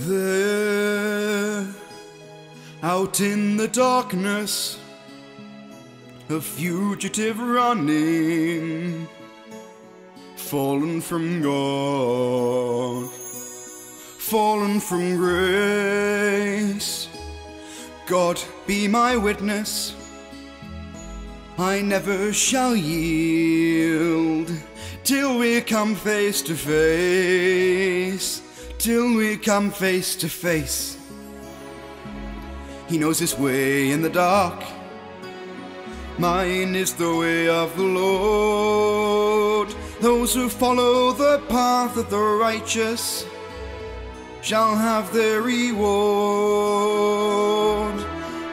There, out in the darkness, a fugitive running, fallen from God, fallen from grace. God be my witness, I never shall yield till we come face to face till we come face to face. He knows his way in the dark. Mine is the way of the Lord. Those who follow the path of the righteous shall have their reward.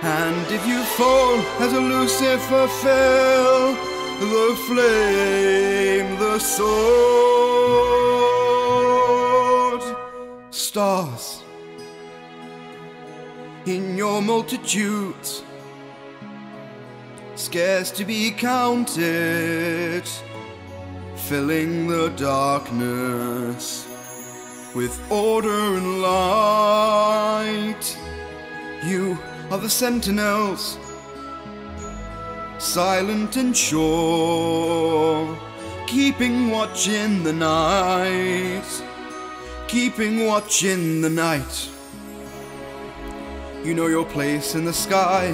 And if you fall as a Lucifer fell, the flame, the sword, stars in your multitudes, scarce to be counted, filling the darkness with order and light. You are the sentinels, silent and sure, keeping watch in the night, keeping watch in the night. You know your place in the sky.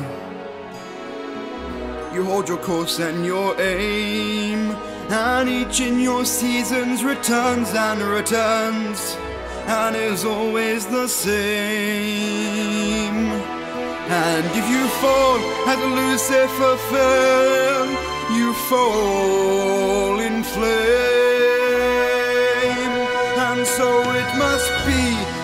You hold your course and your aim, and each in your seasons returns and returns, and is always the same. And if you fall as Lucifer fell, you fall in flame,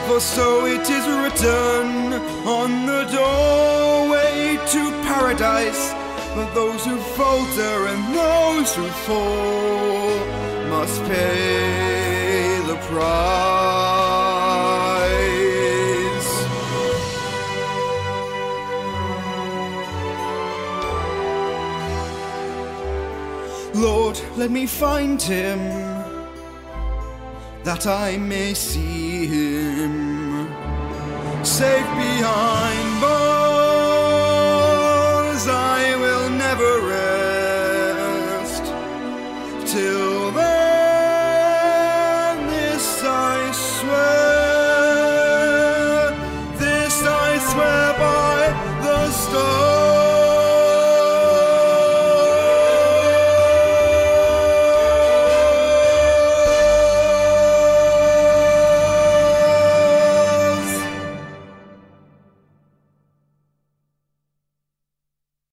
for so it is written on the doorway to paradise. But those who falter and those who fall must pay the price. Lord, let me find him that I may see him. Safe behind